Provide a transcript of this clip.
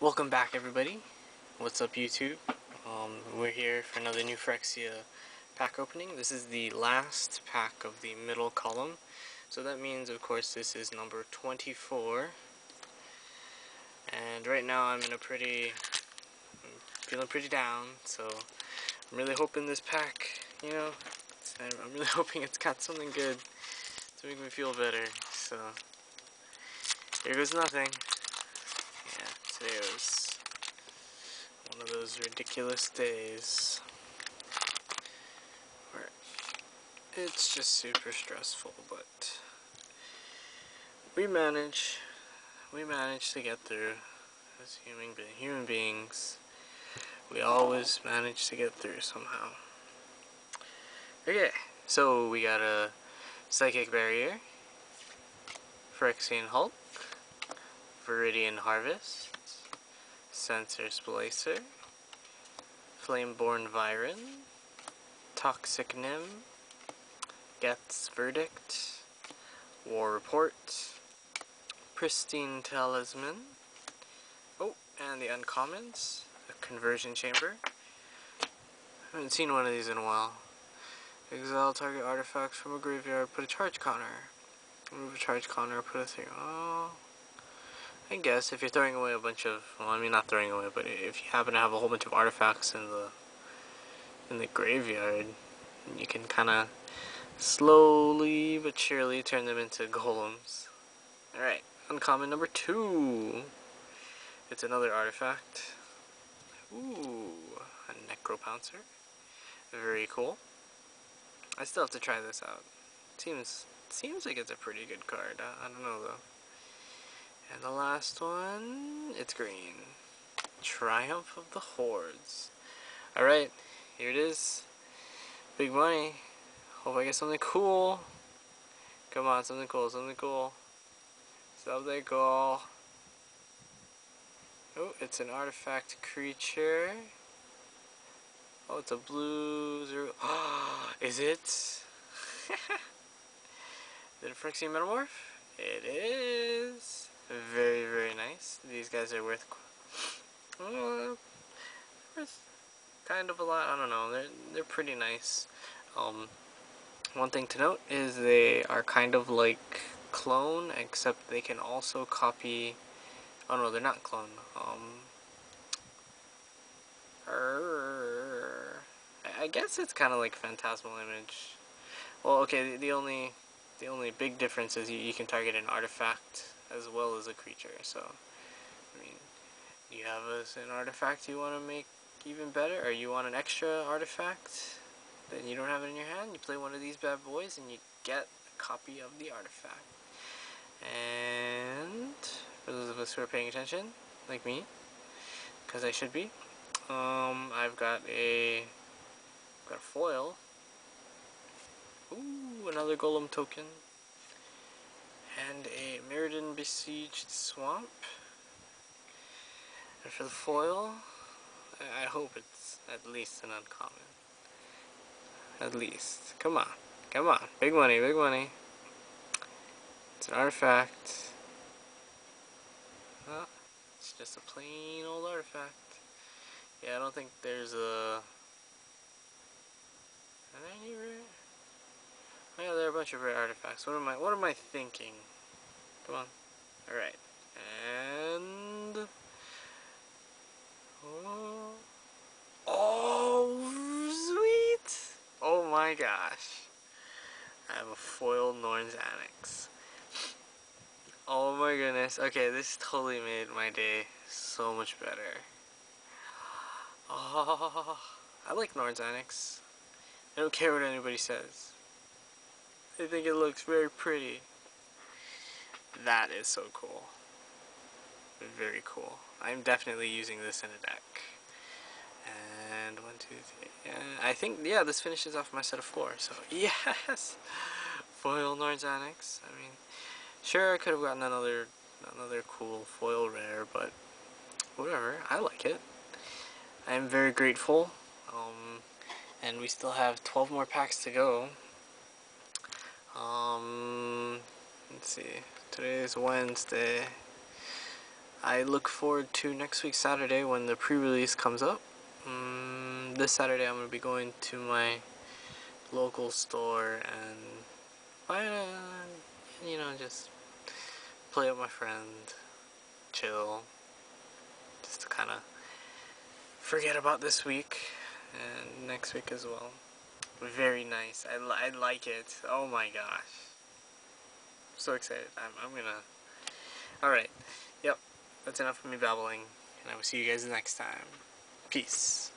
Welcome back everybody. What's up YouTube? Um, we're here for another new Phyrexia pack opening. This is the last pack of the middle column. So that means of course this is number 24. And right now I'm in a pretty, I'm feeling pretty down. So I'm really hoping this pack, you know, I'm really hoping it's got something good to make me feel better. So here goes nothing. Today was one of those ridiculous days where it's just super stressful, but we manage, we manage to get through as human, be human beings. We always manage to get through somehow. Okay, so we got a Psychic Barrier, Phyrexian Hulk, Viridian Harvest, Sensor Splicer, Flameborn Viron, Toxic Nim, Geth's Verdict, War Report, Pristine Talisman, oh, and the Uncommons, a Conversion Chamber. I haven't seen one of these in a while. Exile target artifacts from a graveyard, put a charge counter. Remove a charge counter, put a thing. Oh. I guess if you're throwing away a bunch of, well, I mean not throwing away, but if you happen to have a whole bunch of artifacts in the in the graveyard, you can kind of slowly but surely turn them into golems. All right, uncommon number two. It's another artifact. Ooh, a Necropouncer. Very cool. I still have to try this out. Seems seems like it's a pretty good card. I, I don't know though. And the last one, it's green. Triumph of the Hordes. Alright, here it is. Big money. Hope I get something cool. Come on, something cool, something cool. Something cool. Oh, it's an artifact creature. Oh, it's a blue zero. is it? is it a Phyrexian Metamorph? It is. These guys are worth, uh, kind of a lot. I don't know. They're they're pretty nice. Um, one thing to note is they are kind of like clone, except they can also copy. Oh no, they're not clone. Um, I guess it's kind of like Phantasmal Image. Well, okay. The, the only the only big difference is you, you can target an artifact as well as a creature. So, I mean, you have a, an artifact you want to make even better, or you want an extra artifact, then you don't have it in your hand, you play one of these bad boys and you get a copy of the artifact. And for those of us who are paying attention, like me, because I should be, um, I've got a got a foil. Ooh, another golem token and a Mirrodin Besieged Swamp. And for the foil, I hope it's at least an uncommon. At least. Come on. Come on. Big money, big money. It's an artifact. Oh, it's just a plain old artifact. Yeah, I don't think there's a... Are there any rare? Oh yeah, there are a bunch of rare artifacts. What am I, what am I thinking? Come on. Alright. And... Oh. oh, sweet! Oh my gosh. I have a foil Norn's Annex. Oh my goodness. Okay, this totally made my day so much better. Oh, I like Norn's Annex. I don't care what anybody says. I think it looks very pretty. That is so cool. Very cool. I'm definitely using this in a deck. And one, two, three. Yeah, I think, yeah, this finishes off my set of four. So, yes! Foil Norn's Annex. I mean, sure, I could have gotten another, another cool foil rare, but whatever. I like it. I am very grateful. Um, and we still have 12 more packs to go. Um, let's see. Today is Wednesday. I look forward to next week Saturday when the pre-release comes up. This Saturday I'm going to be going to my local store and buy a, you know, just play with my friend, chill, just to kind of forget about this week and next week as well. Very nice. I, li I like it. Oh my gosh. I'm so excited. I'm, I'm gonna... Alright. Yep. That's enough of me babbling. And I will see you guys next time. Peace.